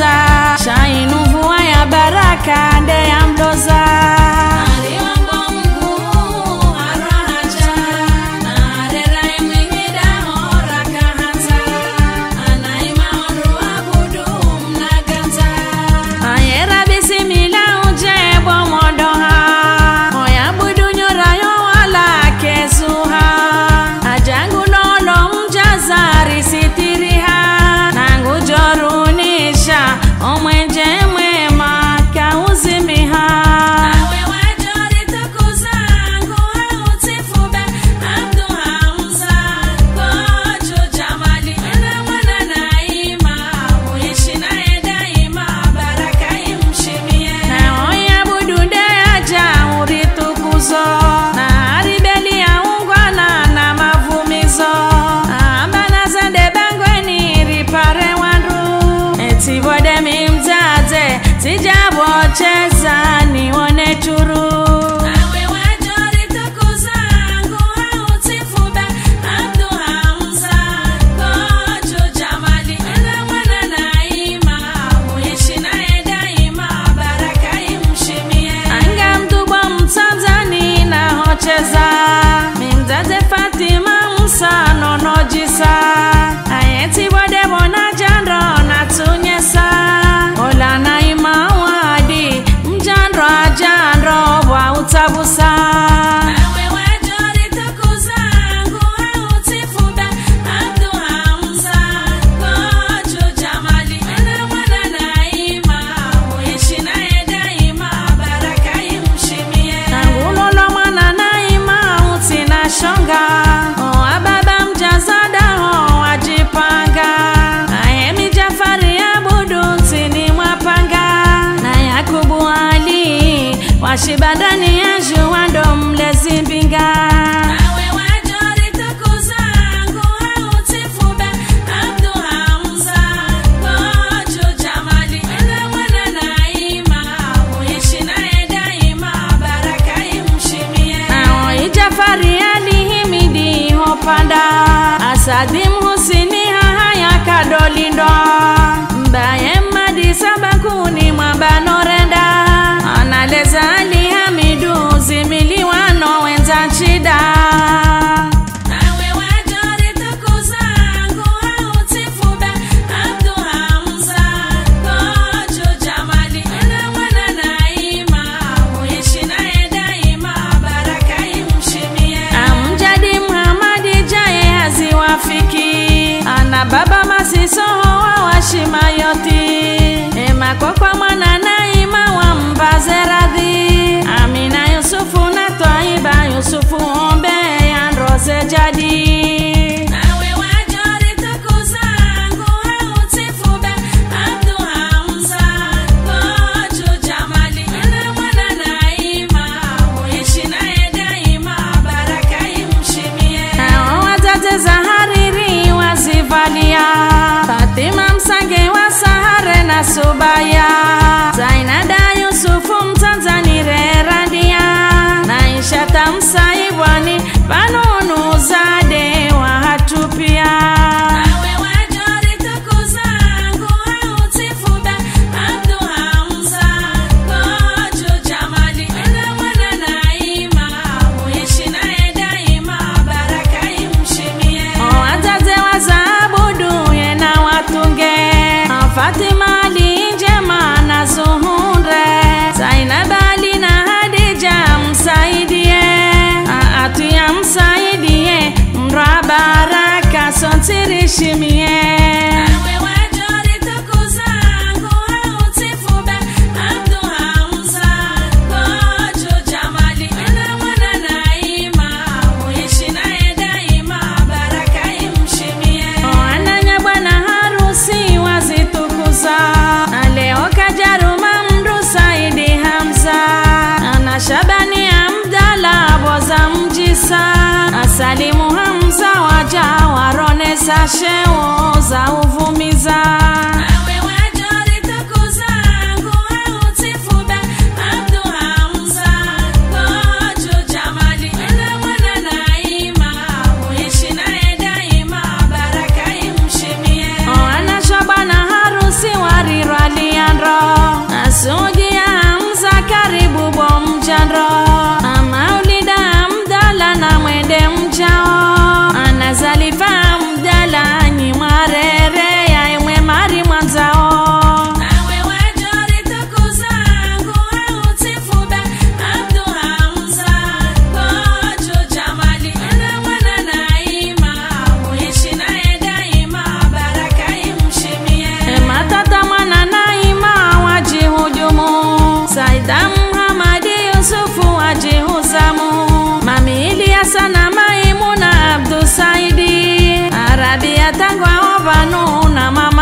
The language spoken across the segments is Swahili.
casar.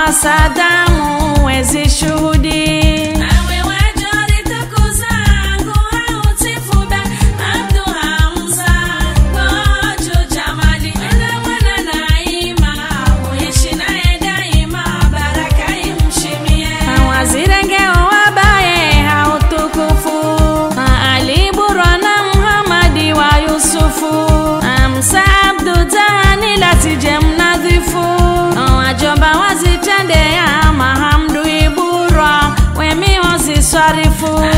Na mama sadamu wezi for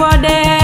for đêm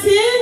você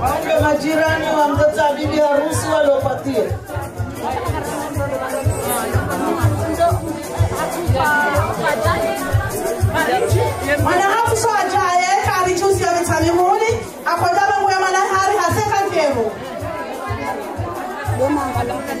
Wale majirani wamtataabili harusi waliopatia. Mana ha so ajaye kari chusi ya vitamimuni akwa Đúng?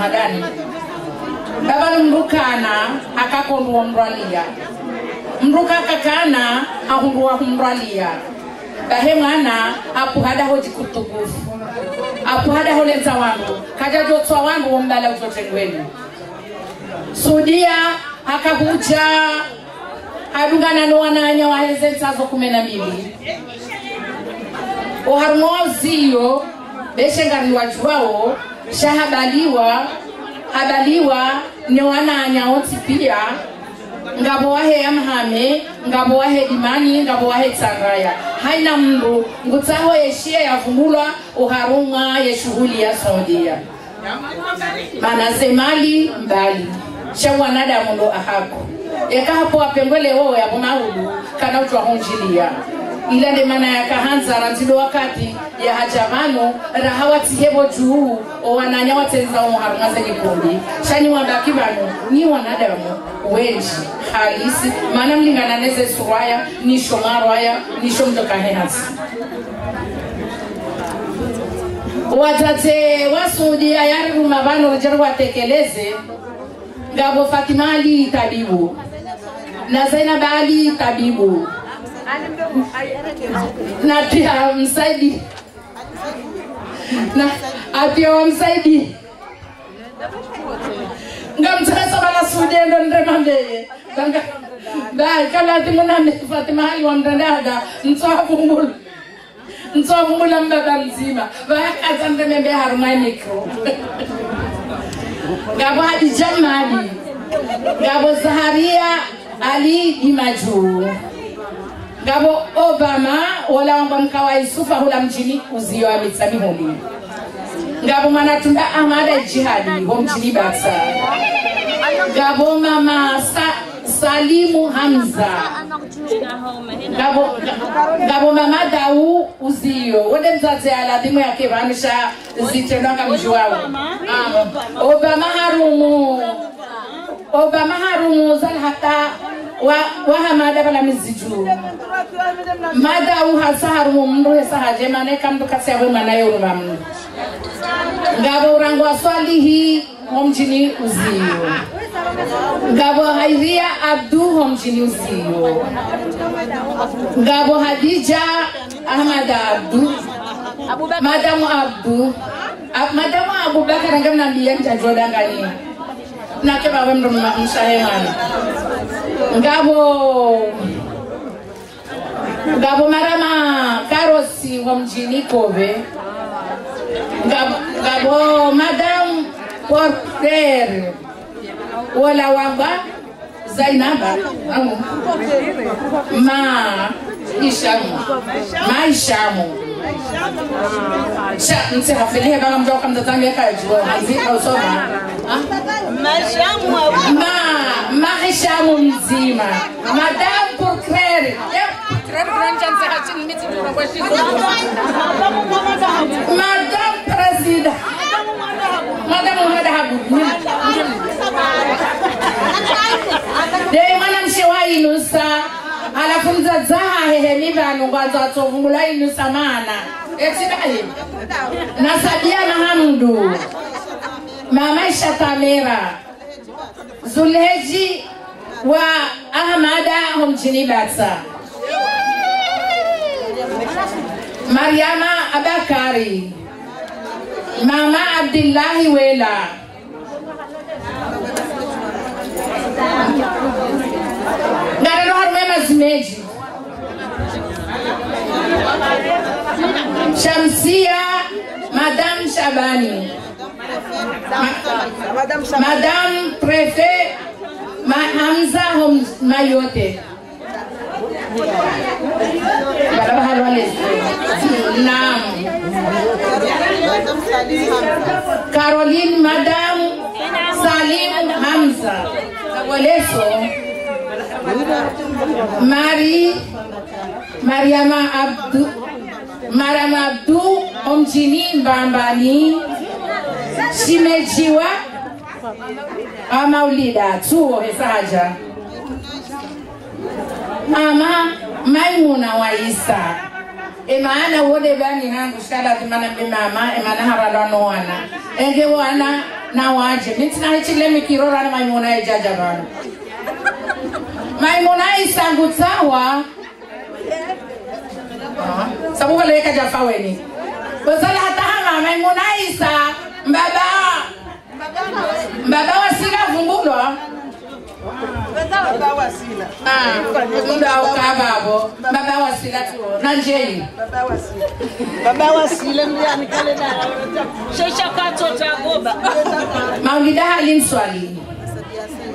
Hadani babanu mrukana akakonduwa mrwalia. Mruka kakana ahunduwa humrwalia bahe mwana apuhadaho jikutukufu apuhadaho lenza wangu. Kajajotswa wangu wombala utotengweni sudia akahuja. Adungana nowananya waheze nsazo kumi na mbili uharumwa uziyo beshengariwa juwawo shahabaliwa habaliwa newananya oti pia. Ngabo wahe amhame ngabo wahe dimani ngabo wahe haina mndu ngutsaho yeshia yavungulwa uharumwa yeshughuli ya saudia. Mana zemali mbali. Sha mwanadamu ndo ahako. Ekahapo apengwele wowo yabo maulu kana utwahunjilia ila nde mana yakahanza ranzilo wakati ya hajamano rahawatihebo juu owananya watenza omuharumwa zenikundi shani wabaki bano ni wanadamu wenji halisi mana mlingana neze suraya nisho marwaya nisho mtokahehatsi watate wasudia ayari vano rijari watekeleze gabo fatima ali tabibu. Na zainab ali tabibu na pia msaidi. Na apia wamsaidi ngamtsakasa bala sudendo ndremambeye bai kalati munambe fatima hali wamtandaga mtsavumbula mtsavumbula mbaba mzima. Vakaza ndremembe harumai ngabo mali ngabo zaharia ali imajuu ngabo obama wala wamba mkawa isufa hula mjini uziyo amitsani homi ngabo manatunda amada jihadi ho mjini baksa. Ngabo mama sa, salimu hamza. Ngabo, ngabo mama dau uziyo wode mzadze aladhimu yake vanusha zitendwanga mji wao um, obama harumu. Obama harumu zalhata wahamada bala miziju mada uha saharu harumu mndu hesa haje mane kamdu kasi yawe mana yoru mamnu ngabo urangu wa swalihi homjini uzio ngabo haidhia abdu homjini uzio ngabo hadija ahmad abdu. Madamu abdu. Ab- madamu abubakar ngamnambia njajodangani nake bawe mndu mshahemana ngabo ngabo marama karosi wa mjini kobe. Ngabo, ngabo madam porter wala wamba zainaba au ma ishamu. Ma ishamu. Sha nti hafilihe banga mjoka mtatambia kajua hanzi au soma? Ma mahishamu mzima. Madam porcrer madam presida madam muhada habu dei mwana mshewa inusa. Alafu mzadzaha hehemi vanu ngwanza atsovungula inusa mana. Etidayi nasabia mahamdu mama ishatamera. Zulheji wa ahmada homjini batsa. Mariama abakari. Mama abdillahi wela ngarero harume mazimeji shamsia madam shabani. Madam prefet ma hamza hom mayote baraba halwale naam. Caroline madam salim hamza kagweleso mari mariama abdu mariama abdu omjini mbambani shimejiwa amaulida tuo hesaja. Mama maimuna wa isa emaana wode bani hangu shala dimana bi mama emana harala no wana. Enge wana na waje. Mitina hichile mikirora na maimuna ejaja bana maimuna isa ngutawa sabu wale ka jafa weni. Basala hata hama maimuna isa. Mbaba. Mbaba wasila vumbulwa muda ukababo baba tu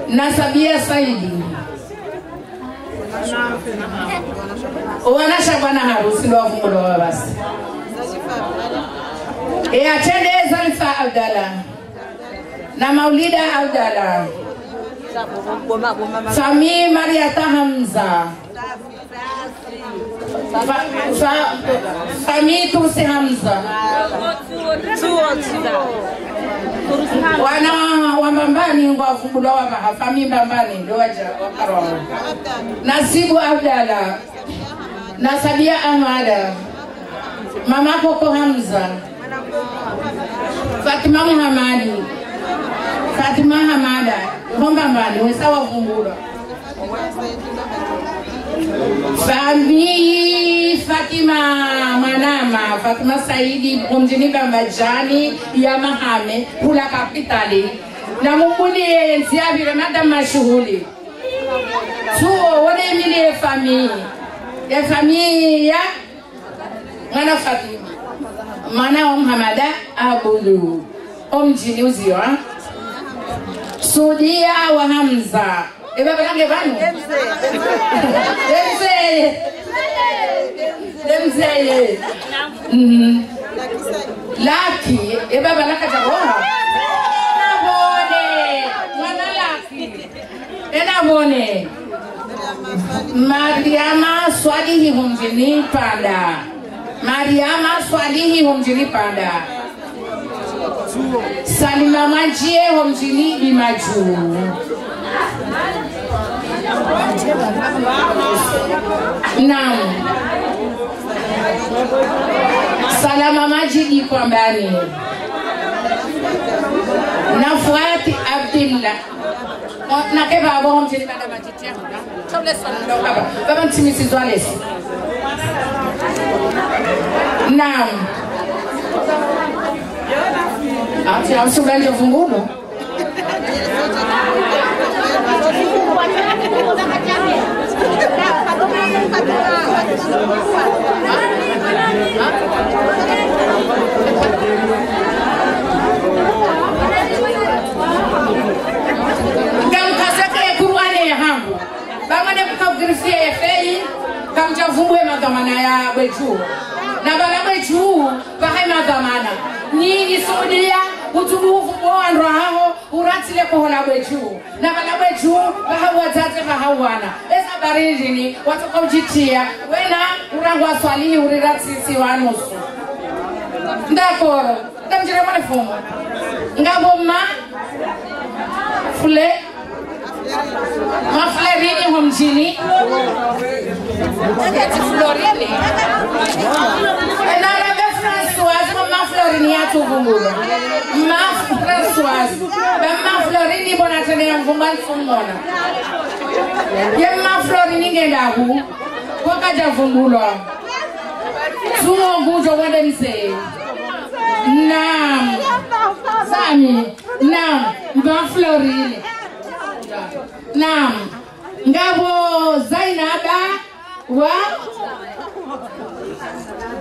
na sabia saidi wanasha bwana harusi ndo wavumulowa abdala na maulida abdala Tahamza Mariata Hamza. Fa- Tusi Hamza. Wana wambambani Mbambani ngwa fumbula wa. Fami Mbambani ndio waja wakaro. Nasibu Abdala. nasabia Ahmada. Mama Koko Hamza. Fatima Muhammadi. Fatima Hamada. Mbambani wesawa fumbula. Fami Fatima Manama, Fatima Saidi Mjini Bambajani ya Mahame kula kapitali na mumbuni enzi abire madam mashughuli tuo wone mili e fami e fami ya mwana Fatima mwana wa Muhamada Abudu omjini uzio? Sudia wa Hamza. Eba banange banu Demzeye Demzeye Mhm. Laki eba balaka jaboha Nabone mwana Laki Enabone Mariama Swalihi humjini pada. Mariama Swalihi humjini panda Salima Majie mjilibi bimaju Naam. Salama Majidi Kwambani. Nafuati Abdillah. Na ke baba hom jini bada majiti yangu. Choble son ndo baba. Baba. Naam. Ati amsubira nje fungulo. ngamkaseke kurwane hangu bamane kukagirifia efei kamchavumbwe magamana ya bwechu na sudia utuluvuboandwa haho uratsile kohola bwechu na bala bwechu wana bahawana esabarinjini watoka ujitia. Wena urangwa swalihi uriratsisi wanusu ndakoro ndamjira mwane fumo ngaboma fule maflerini homjini ati florini enarabe françoise mo maflorini yatuvungula ma françoise. Be maflorini bonatene yamvunga nsumona ye maflorini ngendaku kwakajavungulwa tuo gujo wende mzee naam sami naam mba florini naam ngabo zainaba wa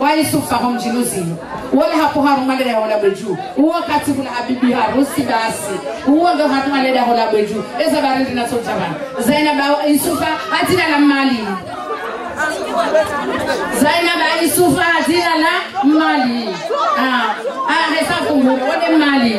waisufa ho mjini uzino wale hapo harumaleda hola beju uwa katibu na habibi harusi basi. Uwa ndo harumaleda hola beju eza baridi na sojaban zainaba isufa hatina na mali. Zainaba isufa hatina na mali. Ah ah hesa fungule wode mali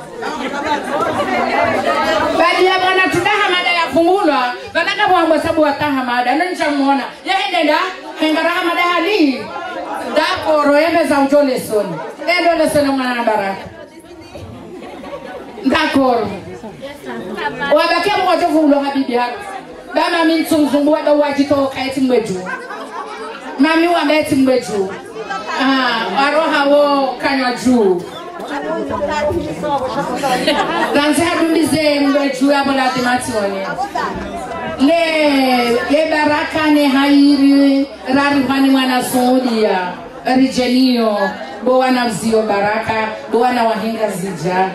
badi ya bwana tudahamada yafungulwa vanakavwambwa sabu watahamada nonchamuona yahendenda hengarahamada hali dakoro endo utolesoni endolesoni mwana na baraka. Ndakoro wabakia mwatovulwa habibi hako bamami ntsumzumbu wada wajitoka eti mweju. Mami wamba eti mweju. Arohawo kanywa juu ranzi hadumbize mweju yaboladimatione le yebarakane hairi rarihwani mwana suudia rijenio bowana vzio baraka bowana wahenga zija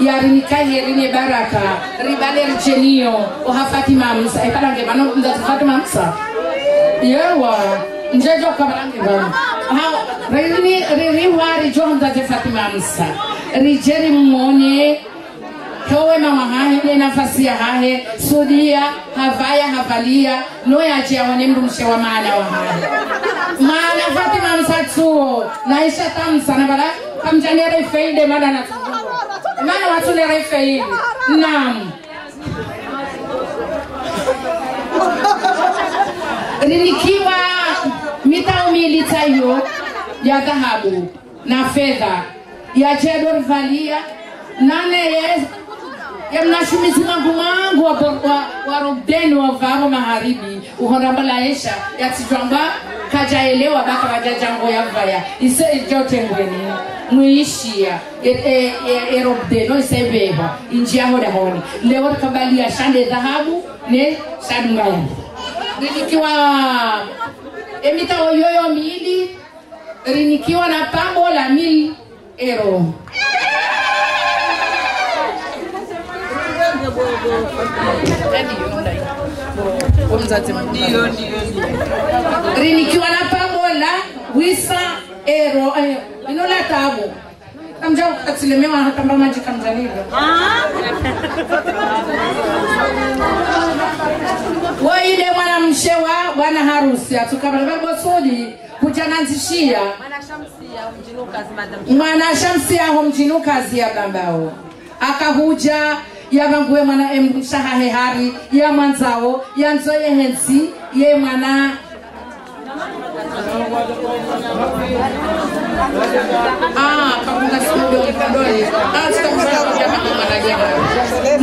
yarinikaherine baraka ribale rijenio ohafatimamsa ekalange vano mzati yewa njejo kabalange rini ririni wari jonda je fatima musa. Rijeri mmone kowe mama hahe nafasi ya hahe. Sudia havaya havalia. Noyaje awone mrumshe wa maana wa hahe. Maana fatima msatsuo naisha tamsana bala kamjanere feide maana na mana watunere feide nam rinikiwa mitao milita hiyo ya dhahabu na fedha ya chedor valia nane ye mnashumisi mangu mangu wa, wa, wa robdeni wa vavo magharibi uhorambalaesha yatijwamba kajaelewa baka wajajango yavaya ise ijotengweni mwiishia erobdeno iseveha injiyahodahoni lewor kabalia shande dhahabu ne shadungaya rinikiwa emitawo yoyo miili rinikiwa na pambo la mil ero. Rinikiwa na pambo la wisa ero. Eh, ino la tabu kamja katilemewa kamba maji kamjaniva waile mwana mshewa bwana harusi atukabalababosudi kujananzishia mwana shamsi ho mjinu kazi ya bambao akahuja yavanguwe mwana emshahahe hari ya mwanzao yanzo yehensi ye mwana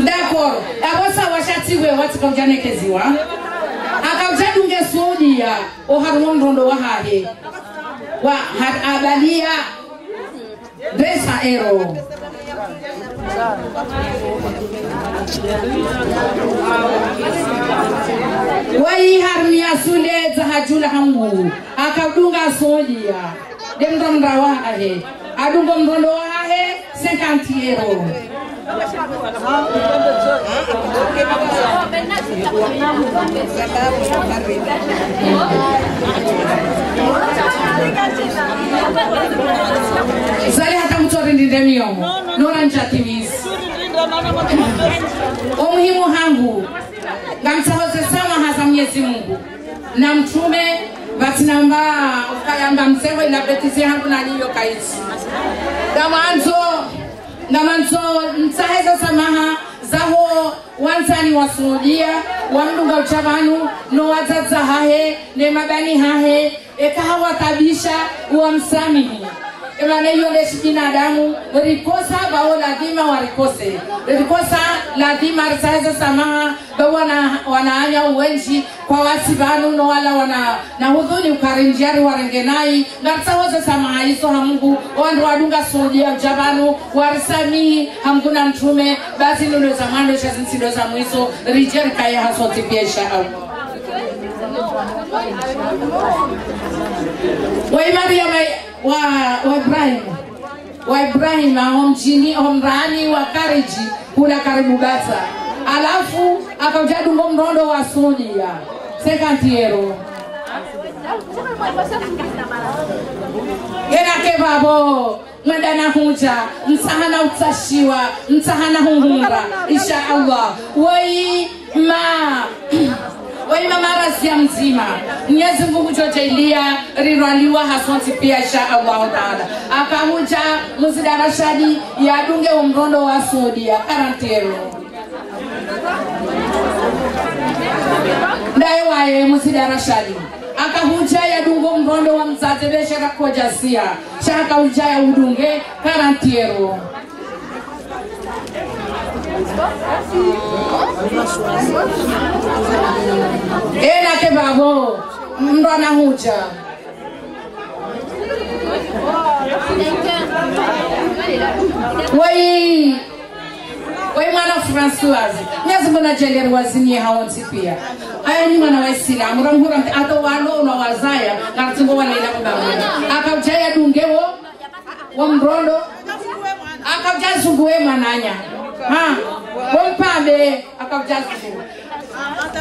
D'accord. Abosa washatiwe watu kaujanekeziwa. Akaujadunge sudia oharumo ndondo wa had abalia Dresa ero. wai har mi asunde zahajul hamu. Akabdunga solia. Dem rawa ahe. Adungom ahe 50 zali hata mtorindinde miyomo nora njatimisi umuhimu hangu ngamtahoze sama hasa mwenyezi mungu. Na mtume vatinamba ukayamba mseho ilapetisi hangu naniyo kaisi ngamanzo msaheza samaha zaho wansani wasuudia wamdunga uchavanu nowadzadza hahe nemabani hahe ekahawatabisha wamsamihi leshi binadamu rikosa bao lazima warikose rikosa lazima risaze samaha ba wana wanaanya uwenji kwa wasi vanu no wala wana na hudhuni ukarinjari warengenai ngarisawoze samaha iso hamungu wandu wadunga sudia ujavanu warisamihi hamguna mtume basi nuno za mwando shazinsido za mwiso rijeri kaya hasoti pia Allah wa wa Ibrahim. Wa Ibrahim homjini omrani wa kariji kula karibu basa alafu akauja dungo mrondo wa sudia sekantiero genake babo mwenda na huja msahana utashiwa msahana hungunga insha allah. Woi ma waima marasia mzima. Mwenyezi mungu jojailia rirwaliwa hasonti pia insha allahu taala. Akahuja muzidarashadi yadunge umrondo wa sudia karantero ndaye waye muzidarashadi akahuja yadungo mrondo wa mzazi veshera kojasia shakahuja ya udunge karantiero enake babo mndo anahuja wai wei mwana francoise. Nyazibona jeleri wazinie hawonsi pia? Aya ni mwana waisilamu ramhura ato walona wazaya ngaratingo wanaila kubamana akaujaya dungewo wa mrondo akauja zunguwe mwananya ha? Wompambe akauja zungu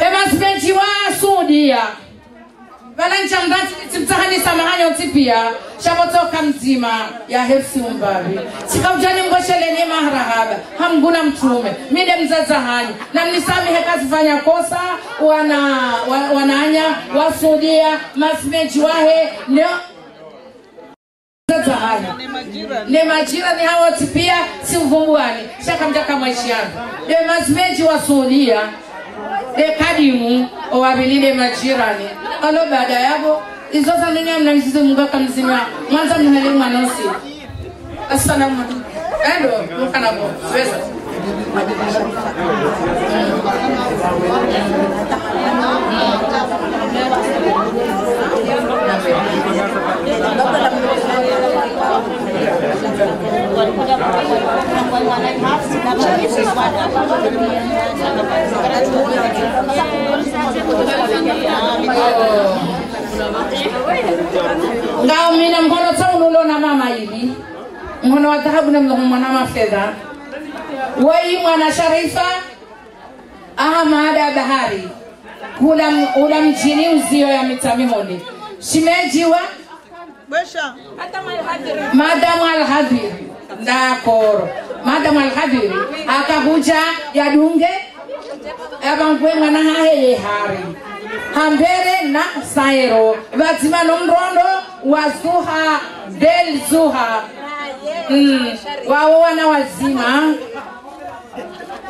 emasibenti wa sudia valancha mrati timtsahanisa mahanyo tipia shavotoka mzima ya. Hefsi umbavi sikaujani mbosheleni maharahaba hamguna mtume. Mide mzazahani na mnisamihe kazifanya kosa wana wa- wananya wasudia masibenti wahe ne mzazahanyi ne majira. Ni hawa pia si uvumbuani shakamjaka maishiano de mazimeji wasudia ne kadimu owabilile majirani. Alo baada yabo izoza nini mnamzizi mungaka mzima mwanza mnale mwanosi assalamu alaikum endo mukanabo weza ngao mina mkono taunulo na mama hivi mkono wa dhahabu na mwana wa fedha. Wai mwana sharifa. Ahamada bahari. Ula mjini uzio ya mita mihoni. Shimejiwa madamu alhadhiri ndakoro madamu alhadiri akakuja yadunge abangwe mwana haheye hari. Hambere na saero vadzima nomrondo wa zuha del zuha. Mm. wawo wana wazima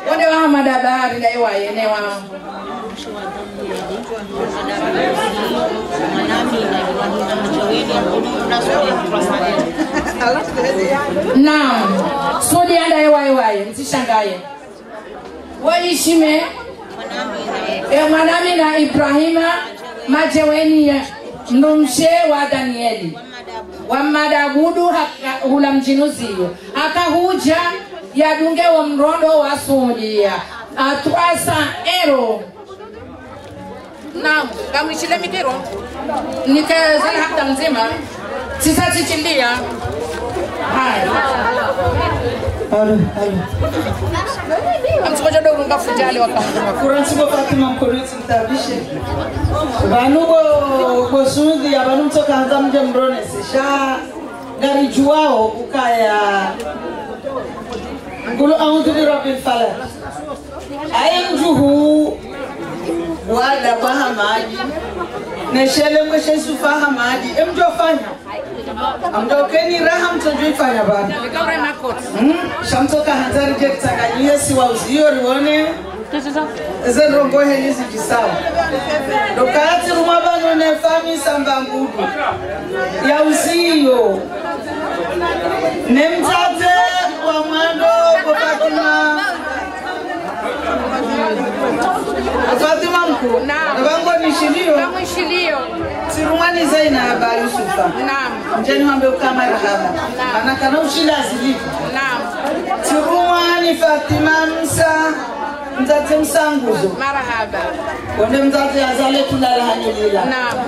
wode wahamadabahari dai wayenewa naam sudi andaye waye waye msishangaye. Waishime e mwanami na ibrahima majeweni ya mnumshe wa danieli. Wamadabudu haka- hula mjinuziyo akahuja yadunge wa mrondo wa sudia atwasa ero. Nam kamwishile mikiro nikezala hata mzima sisatichilia haya amsikojodogo ngafujali wakaunguma kuransibo fatima mkonwetsi mtabishe vanu bo- bosudhi avanu mtsokanza mje mronese sha ngarijuwao ukaya audhu birabbil falak aye njuhu wada bwa hamadi neshelengwe shesufa hamadi emjofanya amjokeni raha mtojoifanya vanu vikaure makoti Mm, shamtoka hanzari je kutsanganyie rione zenrongo heli zijisawa dokati rumwa vano nefami samba ngudu ya uziyo ni mtate wa mwendo kwa Fatima mkuu vango ni shilio Mwishilio. sirumani Zainaba Yusufa Naam. mjeni wambe ukama rahaba anakana ushila zilipo Naam. sirumani Fatima Msa mtate msanguzo Marahaba. konde mtate azale tulala hanyulila Naam.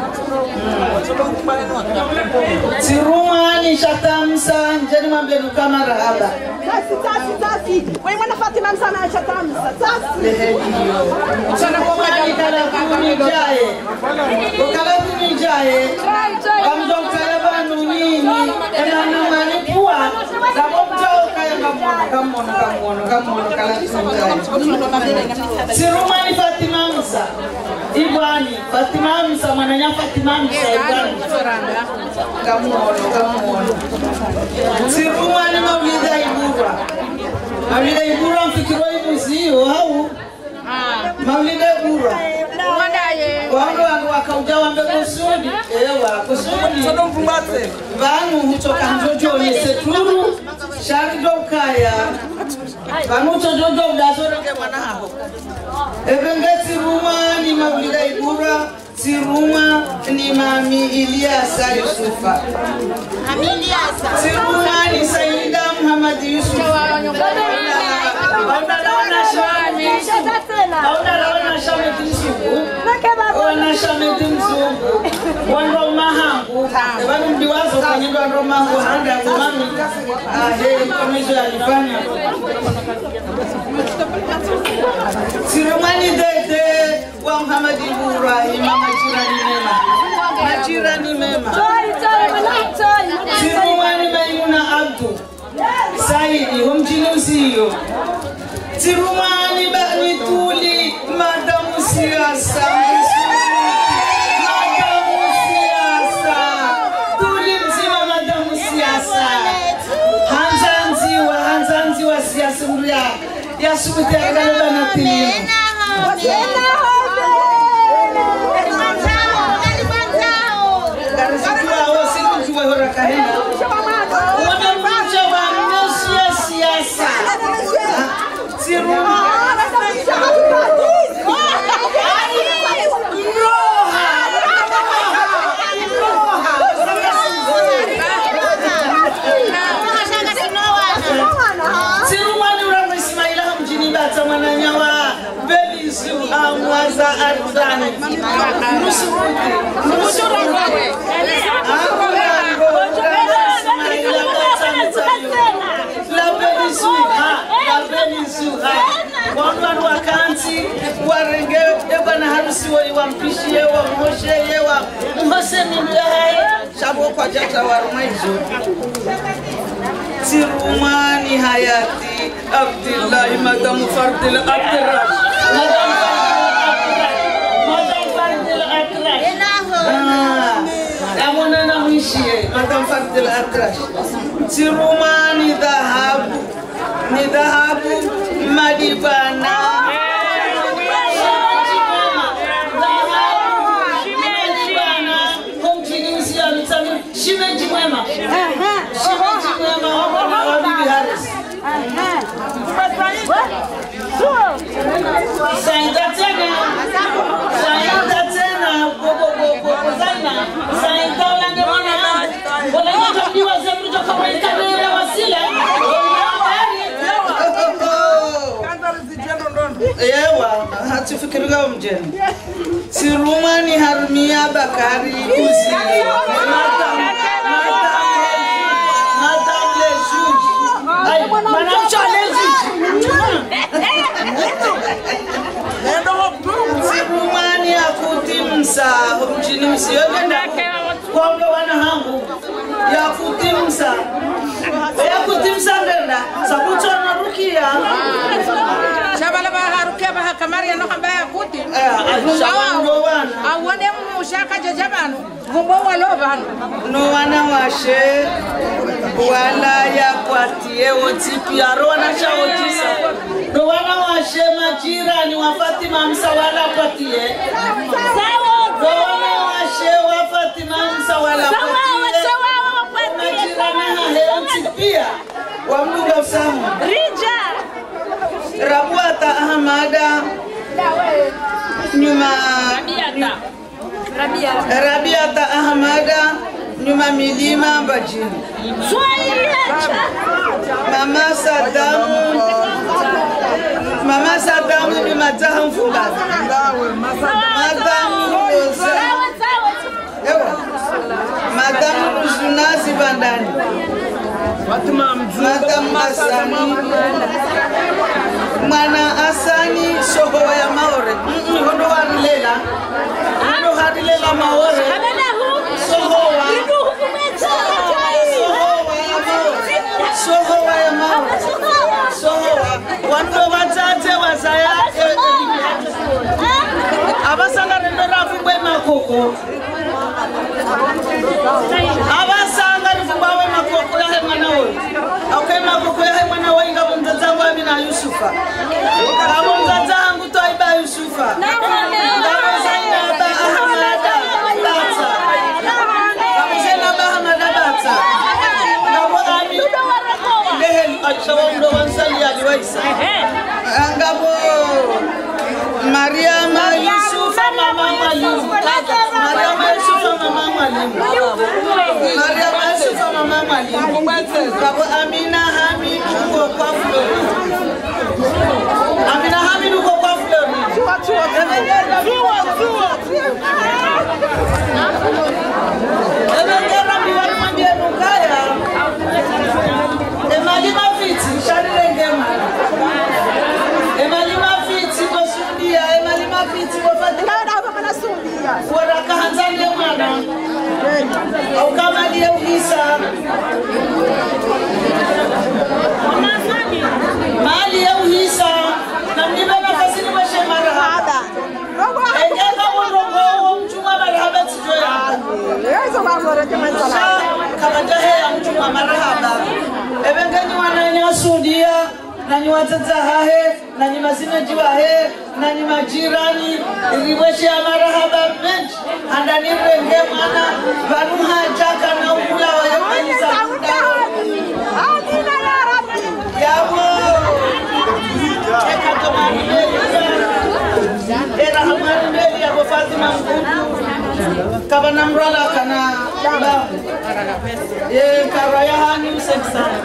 sirumani shatamsa njeni mwambenuka marahaba rahaba Tasi, tasi, tasi. Wewe mwana Fatima msana acha tamsa. Tasi. leheliyo sanakomani kala kunijaye kokala kunijaye kamjokaya banu nini enanamani kuwa sabomjao kaya kamono kamono kamono kamono kala kunijaye sirumani fatima musa. Ibwani fatima musa mwananya fatima musa ibwani. Kamuono Kamuono sirumani maulida ibura. Maulida ibura mfikiro ibuzio au maulida ibura Mwandaye. wangu wangu wakauja wambe kusudi. Ewa kusudi vanu hutoka njojo yeseturu sharido kaya vanu tojojo udazoreke mwana hao evenge siruma ni maulida ibura. Siruma ni mami iliasa yusufa. Siruma ni saida muhamadi yusufa. Aunalaona shami aunalaona shameti msuku wanashameti mzungu wando mahangu vanu mdiwazo kwenye ndo mahangu handa kumami ahe kamizo yalifanya sirumani dede wa muhamadi ibrahima majirani mema. Majirani mema. Sirumani maimuna abdu. Saidi humjini usiyo. Sirumani bani tuli madamu siasa madamu siasa tuli mzima madamu siasa hanzanziwa وسألت Hayati wannan wakansi Fardil ebana harusi wali wampishi أنا نهي شيء مدام فرد الأطرش سروماني ذهب نذهب مدبانا Shimeji mwema. Shimeji mwema. Wako na madam le juge ay manam cha le juge sirumani akutimsa mjini msiogenda kwauga wana hangu yakuti msa. Ndenda sakuchona rukia Shabala ba haruke yanohamba yakuti no hamba kuti. shawango Awone mushaka jajabanu. Vumbo walo banu. no wana washe wala yakwatie wotipiaro wanashawotisa no wana washe majirani wa Fatima msa wala kwatie. No wana washe wa Fatima msa wala kwatie. majirani hahe Said pia wa mduga usamu Rabuata Ahmada. Nyuma Rabiata. Ahmada. Nyuma milima Mbajini. Mama Sadamu. Mama Sadamu nyuma Taha Mfungani Madamu Rosa. Madamu Ruzunazi Bandani Madamu Asani mwana asani soho ya maore. Hono wanilela. Ano hadilela maore. Sohowa sohowa ya maore. Sohowa wanto vatsatse vazaya eh, avasanga rendo rapfungwe makoko avasanga ripfungwa wemakoko yahe mwana uyu. We auke makoko yahe mwana we ngabo mzazangu ami na yusufa ngabo mzazangu twaiba yusufa sọmọ mama yìí kó bá tẹ̀ sàbọ̀ Amina Hamidu kó pa fúlọ̀ mi. Amina Hamidu kó pa fúlọ̀ mi. Túwọ̀ túwọ̀. Ebe ndị ọrụ mi wọ́n mọ̀ bí ẹnu káyà. Emali ma fi ti sáré ǹgẹ̀ mọ̀. Emali ma fi ti mo sùn bí ya. Emali ma fi ti mo fẹ́. Emali ma fi ti mo fẹ́. Wọ́n ra ká Tanzania mọ̀ náà. Mwana aukamalie uhisa mali ya uhisa na mnibe nafasini mweshe marahaba. Engeka murongowo mchumwa marahaba tijoya kabajahe ya mchumwa marahaba ebengenyi wanani wasudia nanyi wazaza hahe nanyi mazineji he nanyi majirani. Riweshe ya marahaba bench andani renge mwana vanu hajaka na ukula wayemanyiza kudaro yawo ekatomanimeli era hamanimeli yabo fatima mkudu kabana mrala kana ba? Ye karaya hani useksana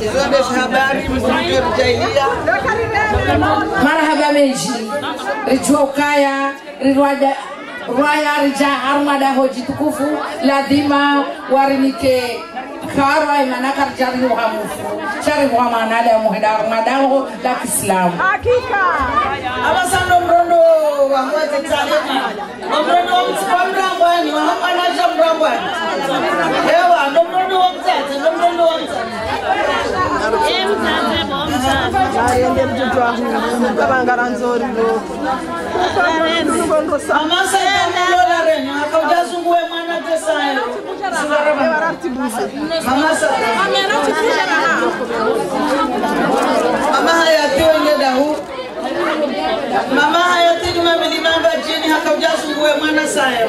hizo ndio habari mzunguko rujailia marhaba menji rijua ukaya rirwaja rwaya rija harmada hoji tukufu ladhima warinike karo ay mana kar jari wa mufu jari wa mana da mu hidar madango la islam. Hakika. Abasando mrondo wa mwete tarifa mrondo wa mtsamra bwani wa hapa na jamra bwani ewa ndo mrondo wa mtsatsa ndo mrondo wa mtsatsa emtsatsa aende mtoto wangu kabanga ra nzori ndo amasaaaakaujazunguwe mwana tesayo varatibusa Mama hayati wenye dahu. Mama hakaujazunguwe mwana sayo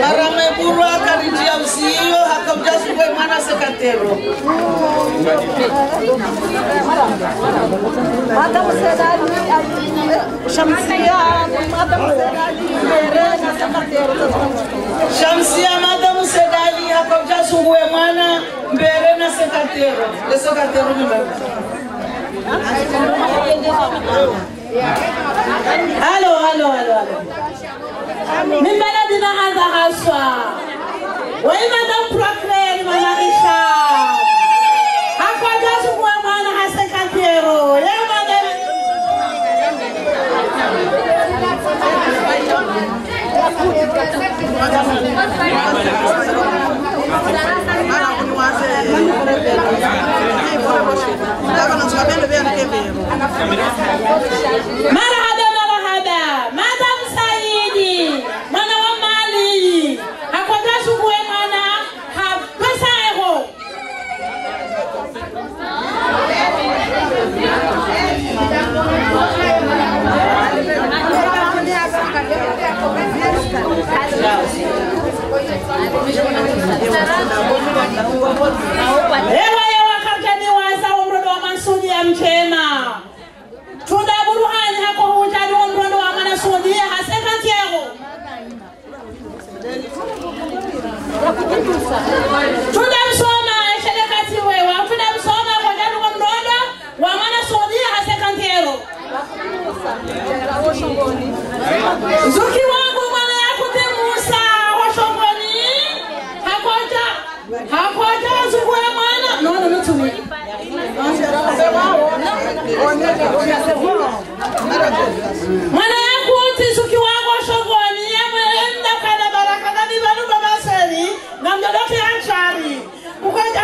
marameburwa kariji. Ya usiyo hakaujazunguwe mwana sekatero? Madam Sedali, Shamsia, Madam Sedali, Merena, Sakatero. shamsia madamu sedali hakaujazunguwe mwana mbere na sekatero ألو ألو ألو من بلدنا هذا هالسوا وين مدام بروكلين ماما إيشا أكو جاسو ماما حسن كاتيرو يا مدام Marhaba, marhaba, Madam Saidi, mwana wa Mali. Akwenda mwana hapesa eho Ewa ya mtshema thudabulugane gako go tlale wa mana sodia ga se ka tsego ešhele ka wa thudabusoma go tlale go wa mana sodia ga se ka ntiero mwana yakuti suki wako shogoni yamwenda kana baraka ngani vanu babaseni ngamdodoke anchari ukaja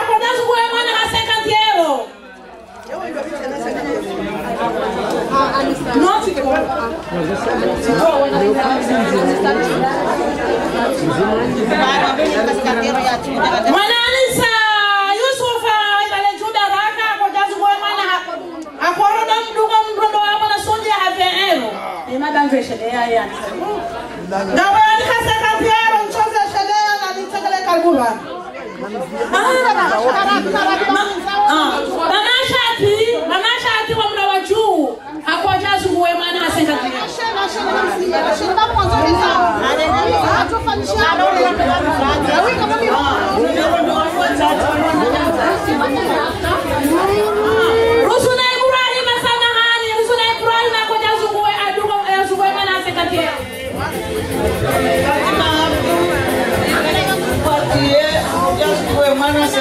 mwana hasekantiero mwananisa yusufa language ya Gawani kasa kapiaro nchoza shadea na nitakale kalbuba. Banashati, banashati wa mna wa juu. Hakuwa jazu uwe mani wa seka kaya. Ah. hermano ese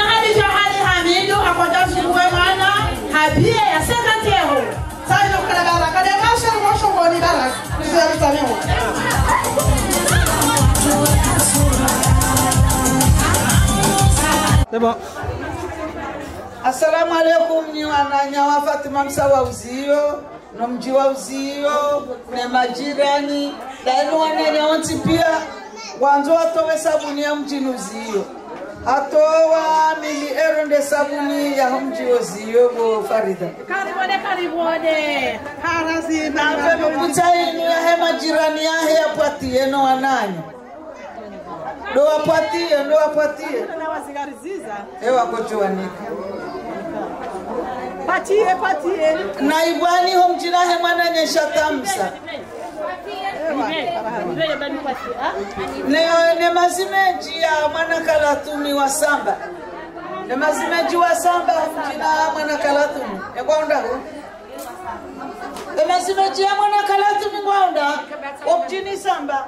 habie yasekantero sainokalagara kademashermoshogoni bara kuzerutameo Asalamu alaikum ni wananya wa Fatima Msa wa uzio no mji wa uzio na majirani. Daini wananya wanti pia. Wanzo watowe sabuni ya mjini uzio atowa mili eronde sabuni ya mji uzio go Farida Karibone, karibone. Karazima. mutaini yahe majirani yahe yapwatie no wananya do wapwatie ndo wapwatie Na wazigariziza. ewakochowanika Patie, patie. na homjina hema mjinahe mwananyesha tamsa ne, ne mazimeji ya mwana kalatumi wa samba. Ne mazimeji wa samba mjina mwana kalatumi ekwaundaho mazimeji ya mwana kalatumi ngwaunda omjini samba.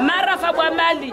Marafa bwa mali